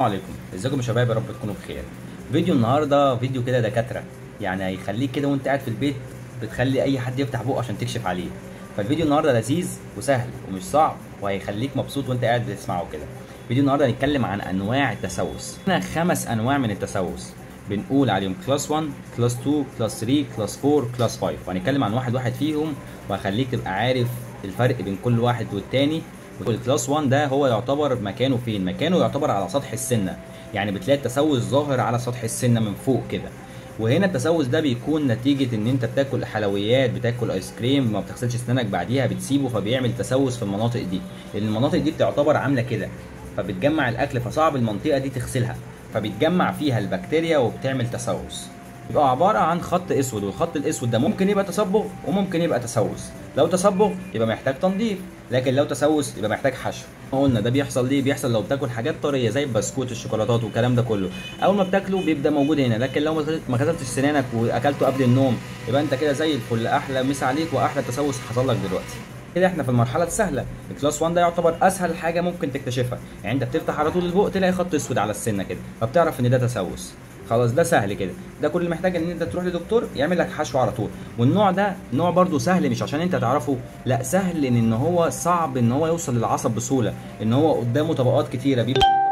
السلام عليكم. ازيكم يا شباب؟ يا رب تكونوا بخير. فيديو النهارده فيديو كده دكاترة. يعني هيخليك كده وانت قاعد في البيت بتخلي أي حد يفتح بقه عشان تكشف عليه. فالفيديو النهارده لذيذ وسهل ومش صعب وهيخليك مبسوط وانت قاعد بتسمعه كده. فيديو النهارده هنتكلم عن أنواع التسوس. هنا خمس أنواع من التسوس. بنقول عليهم class 1 class 2 class 3 class 4 class 5 وهنتكلم عن واحد واحد فيهم وهخليك تبقى عارف الفرق بين كل واحد والتاني. وال class 1 ده هو يعتبر مكانه فين؟ مكانه يعتبر على سطح السنة. يعني بتلاقي التسوس ظاهر على سطح السنة من فوق كده. وهنا التسوس ده بيكون نتيجة إن أنت بتاكل حلويات بتاكل ايس كريم ما بتغسلش اسنانك بعديها بتسيبه فبيعمل تسوس في المناطق دي. لأن المناطق دي بتعتبر عاملة كده. فبتجمع الأكل فصعب المنطقة دي تغسلها. فبتجمع فيها البكتيريا وبتعمل تسوس. يبقى عبارة عن خط أسود والخط الأسود ده ممكن يبقى تصبغ وممكن يبقى تسوس. لو تصبغ يبقى محتاج تنظيف لكن لو تسوس يبقى محتاج حشو. قلنا ده بيحصل ليه؟ بيحصل لو بتاكل حاجات طرية زي البسكوت الشوكولاتات والكلام ده كله. أول ما بتاكله بيبدأ موجود هنا لكن لو ما غسلتش سنانك وأكلته قبل النوم يبقى أنت كده زي الفل. أحلى مسا عليك وأحلى تسوس حصل لك دلوقتي. كده إحنا في المرحلة السهلة. ال class 1 ده يعتبر أسهل حاجة ممكن تكتشفها. يعني أنت بتفتح على طول البق تلاقي خط أسود على السنة كده فبتعرف إن ده تسوس. خلاص ده سهل كده. ده كل اللي محتاج إن أنت تروح لدكتور يعمل لك حشو على طول. والنوع ده نوع برده سهل مش عشان أنت تعرفه لا سهل ان هو صعب إن هو يوصل للعصب بسهولة إن هو قدامه طبقات كتيرة بيبقى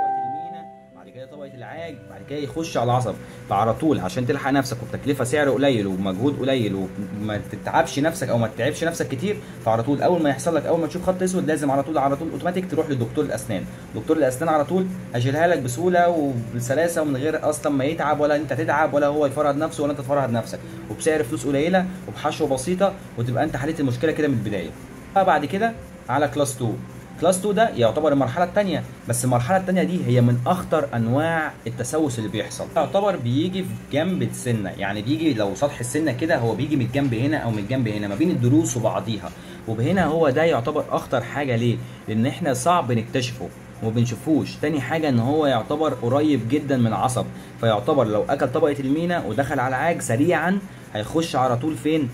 العاج بعد كده يخش على العصب فعلى طول عشان تلحق نفسك وبتكلفة سعر قليل ومجهود قليل وما تتعبش نفسك أو ما تتعبش نفسك كتير فعلى طول أول ما يحصل لك أول ما تشوف خط أسود لازم على طول على طول أوتوماتيك تروح لدكتور الأسنان. دكتور الأسنان على طول هيشيلها لك بسهولة وبسلاسة ومن غير أصلا ما يتعب ولا أنت تتعب ولا هو يفرهد نفسه ولا أنت تفرهد نفسك وبسعر فلوس قليلة وبحشوة بسيطة وتبقى أنت حليت المشكلة كده من البداية. بعد كده على class 2 class 2 ده يعتبر المرحلة الثانية بس المرحلة الثانية دي هي من أخطر أنواع التسوس اللي بيحصل. يعتبر بيجي في جنب السنة يعني بيجي لو سطح السنة كده هو بيجي من الجنب هنا أو من الجنب هنا ما بين الضروس وبعضيها. وبهنا هو ده يعتبر أخطر حاجة ليه؟ لأن إحنا صعب نكتشفه وما بنشوفوش. تاني حاجة إن هو يعتبر قريب جدا من العصب فيعتبر لو أكل طبقة المينا ودخل على العاج سريعا هيخش على طول فين؟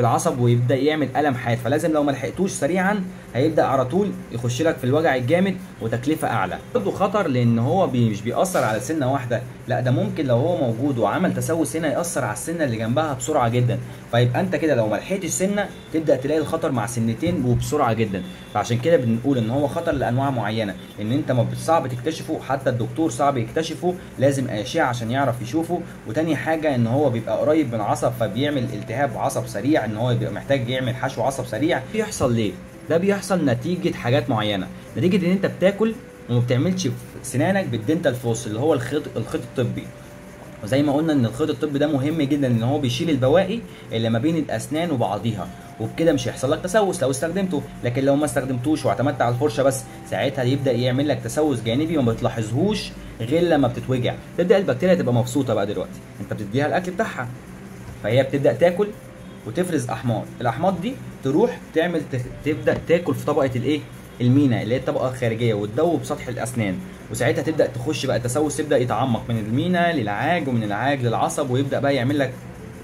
في العصب ويبدأ يعمل ألم حاد. فلازم لو ما لحقتوش سريعا هيبدأ على طول يخش لك في الوجع الجامد وتكلفة أعلى. برضه خطر لأن هو مش بيأثر على سنة واحدة. لا ده ممكن لو هو موجود وعمل تسوس هنا يأثر على السنة اللي جنبها بسرعة جدا. فيبقى أنت كده لو ما لحقتش سنة تبدأ تلاقي الخطر مع سنتين وبسرعة جدا. فعشان كده بنقول إن هو خطر لأنواع معينة. ان أنت ما صعب تكتشفه حتى الدكتور صعب يكتشفه لازم أشعة عشان يعرف يشوفه. وتاني حاجة إن هو بيبقى قريب من العصب فبيعمل التهاب عصب سريع ان هو بيبقى محتاج يعمل حشو عصب سريع. بيحصل ليه؟ ده بيحصل نتيجة حاجات معينة. نتيجة إن أنت بتاكل وما بتعملش في سنانك بالدنتال فوس اللي هو الخيط الخيط الطبي. وزي ما قلنا إن الخيط الطبي ده مهم جدا إن هو بيشيل البواقي اللي ما بين الأسنان وبعضيها. وبكده مش هيحصل لك تسوس لو استخدمته. لكن لو ما استخدمتوش واعتمدت على الفرشة بس ساعتها يبدأ يعمل لك تسوس جانبي وما بتلاحظهوش غير لما بتتوجع. تبدأ البكتيريا تبقى مبسوطة بقى دلوقتي. أنت بتديها الأكل بتاعها. فهي بتبدأ تاكل وتفرز أحماض. الأحماض دي تروح تعمل تبدأ تاكل في طبقة الإيه؟ المينا اللي هي الطبقة الخارجية وتدوب سطح الأسنان. وساعتها تبدأ تخش بقى التسوس يبدأ يتعمق من المينا للعاج ومن العاج للعصب ويبدأ بقى يعمل لك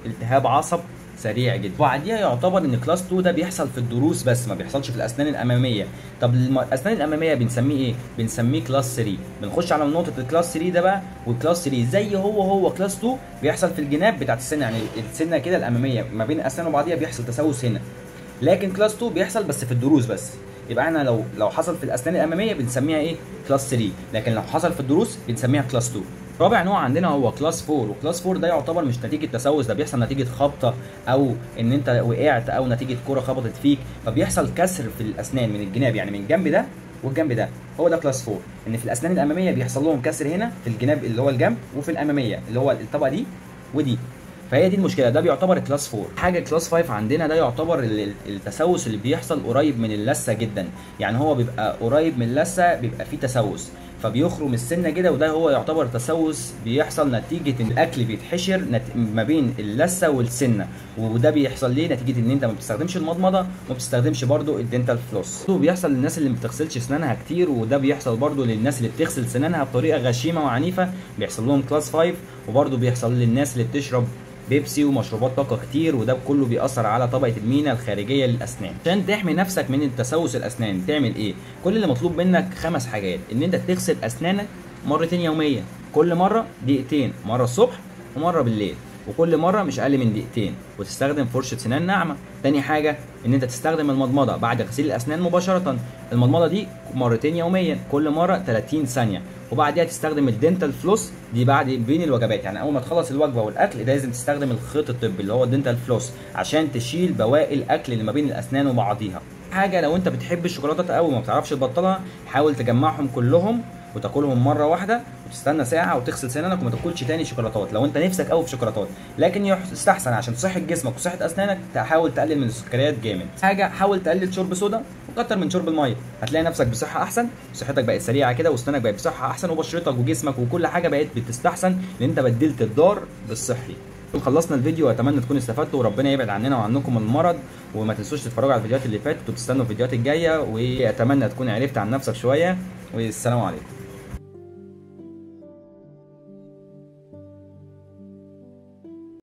التهاب عصب. سريع جدا. وبعديها يعتبر إن class 2 ده بيحصل في الضروس بس ما بيحصلش في الأسنان الأمامية. طب الأسنان الأمامية بنسميه إيه؟ بنسميه class 3 بنخش على نقطة ال class 3 ده بقى وال class 3 زي هو هو class 2 بيحصل في الجناب بتاعت السنة يعني السنة كده الأمامية. ما بين الاسنان وبعضيها بيحصل تسوس هنا. لكن class 2 بيحصل بس في الضروس بس. يبقى أنا لو لو حصل في الأسنان الأمامية بنسميها إيه؟ class 3 لكن لو حصل في الضروس بنسميها class 2 رابع نوع عندنا هو class 4 و class 4 ده يعتبر مش نتيجة تسوس ده بيحصل نتيجة خبطة أو إن أنت وقعت أو نتيجة كرة خبطت فيك فبيحصل كسر في الأسنان من الجناب. يعني من الجنب ده والجنب ده. هو ده class 4 إن في الأسنان الأمامية بيحصل لهم كسر هنا في الجناب اللي هو الجنب وفي الأمامية اللي هو الطبقة دي ودي. فهي دي المشكلة. ده بيعتبر class 4 حاجة class 5 عندنا ده يعتبر التسوس اللي بيحصل قريب من اللثة جدا. يعني هو بيبقى قريب من اللثة بيبقى فيه تسوس فبيخرم السنة كده وده هو يعتبر تسوس بيحصل نتيجة إن الأكل بيتحشر نت... ما بين اللثة والسنة. وده بيحصل ليه؟ نتيجة إن أنت ما بتستخدمش المضمضة وما بتستخدمش برده ال dental floss بيحصل للناس اللي ما بتغسلش اسنانها كتير وده بيحصل برده للناس اللي بتغسل سنانها بطريقة غشيمة وعنيفة. بيحصل لهم class 5 وبرده بيحصل للناس اللي بتشرب بيبسي ومشروبات طاقة كتير وده كله بيأثر على طبقة المينا الخارجية للأسنان. عشان تحمي نفسك من التسوس الأسنان تعمل إيه؟ كل اللي مطلوب منك خمس حاجات. إن أنت تغسل أسنانك مرتين يوميا. كل مرة دقيقتين مرة الصبح ومرة بالليل. وكل مرة مش أقل من دقيقتين. وتستخدم فرشة سنان ناعمة. تاني حاجة إن أنت تستخدم المضمضة بعد غسيل الأسنان مباشرة. المضمضة دي مرتين يوميا. كل مرة 30 ثانية. وبعدها تستخدم ال dental floss. دي بعد بين الوجبات. يعني أول ما تخلص الوجبة والأكل لازم تستخدم الخيط الطبي اللي هو ال dental floss عشان تشيل بواقي الأكل اللي ما بين الأسنان وبعضيها. حاجة لو أنت بتحب الشوكولاتات قوي وما بتعرفش تبطلها حاول تجمعهم كلهم وتاكلهم مرة واحدة وتستنى ساعة وتغسل سنانك وما تاكلش تاني شوكولاتات. لو انت نفسك قوي في شوكولاتات لكن يستحسن عشان صحه جسمك وصحة أسنانك تحاول تقلل من السكريات جامد. حاجة حاول تقلل شرب صودا وكتر من شرب المية. هتلاقي نفسك بصحة أحسن صحتك بقت سريعة كده وأسنانك بقت بصحة أحسن وبشرتك وجسمك وكل حاجة بقت بتستحسن لأن أنت بدلت الضار بالصحي. خلصنا الفيديو وأتمنى تكونوا استفدتوا وربنا يبعد عننا وعنكم المرض وما تنسوش تتفرجوا على الفيديوهات اللي فاتت وتستنوا الفيديوهات الجاية وأتمنى تكون عرفت عن نفسك شوية. والسلام عليكم.